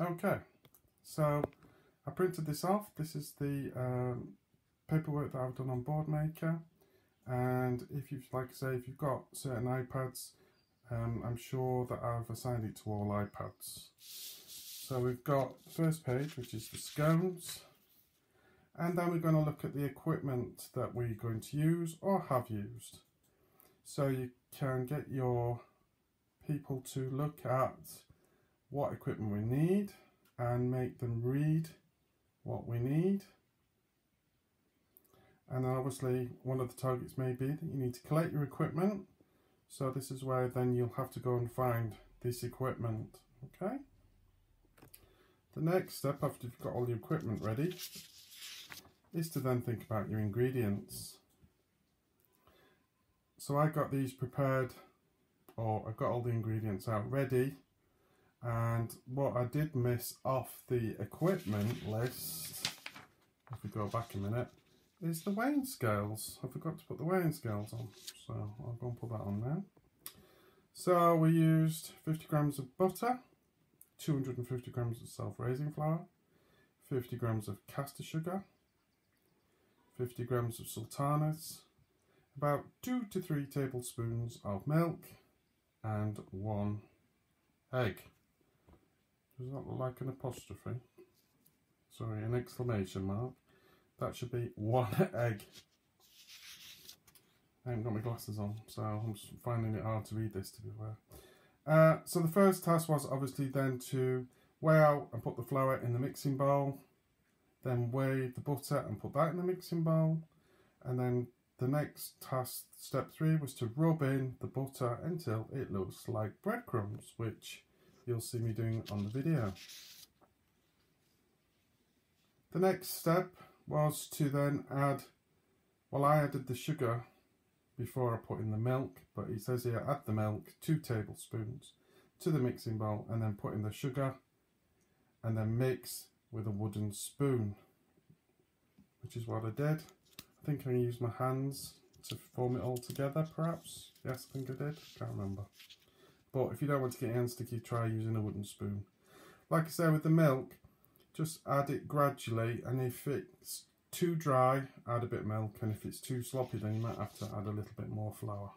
Okay, so I printed this off. This is the um, paperwork that I've done on Boardmaker. And if you've, like I say, if you've got certain iPads, um, I'm sure that I've assigned it to all iPads. So we've got first page, which is the scones. And then we're going to look at the equipment that we're going to use or have used. So you can get your people to look at what equipment we need and make them read what we need. And then obviously one of the targets may be that you need to collect your equipment. So this is where then you'll have to go and find this equipment, okay? The next step after you've got all your equipment ready is to then think about your ingredients. So I got these prepared or I've got all the ingredients out ready and what I did miss off the equipment list, if we go back a minute, is the weighing scales. I forgot to put the weighing scales on, so I'll go and put that on now. So we used 50 grams of butter, 250 grams of self-raising flour, 50 grams of caster sugar, 50 grams of sultanas, about two to three tablespoons of milk, and one egg. Does that look like an apostrophe? Sorry, an exclamation mark. That should be one egg. I haven't got my glasses on, so I'm finding it hard to read this to be fair. Uh, so the first task was obviously then to weigh out and put the flour in the mixing bowl, then weigh the butter and put that in the mixing bowl, and then the next task, step three, was to rub in the butter until it looks like breadcrumbs, which you'll see me doing on the video. The next step was to then add, well I added the sugar before I put in the milk, but he says here add the milk, two tablespoons, to the mixing bowl and then put in the sugar and then mix with a wooden spoon, which is what I did. I think I used my hands to form it all together perhaps. Yes, I think I did, can't remember. But if you don't want to get your hands sticky, try using a wooden spoon. Like I say with the milk, just add it gradually and if it's too dry, add a bit of milk and if it's too sloppy then you might have to add a little bit more flour.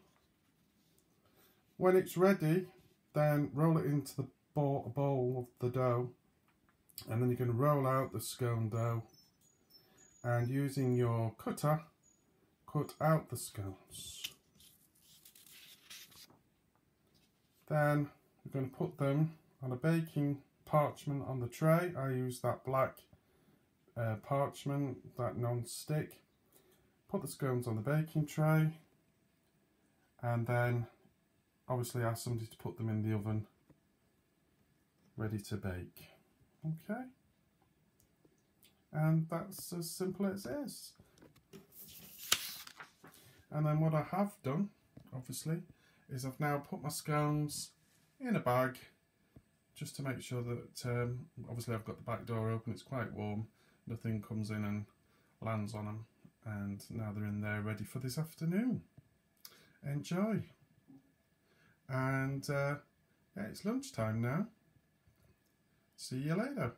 When it's ready, then roll it into the bowl of the dough and then you can roll out the scone dough and using your cutter, cut out the scones. Then we're going to put them on a baking parchment on the tray. I use that black uh, parchment, that non-stick. Put the scones on the baking tray and then obviously ask somebody to put them in the oven ready to bake. Okay. And that's as simple as it is. And then what I have done, obviously, is I've now put my scones in a bag just to make sure that um, obviously I've got the back door open it's quite warm nothing comes in and lands on them and now they're in there ready for this afternoon. Enjoy. And uh, yeah it's lunchtime now. See you later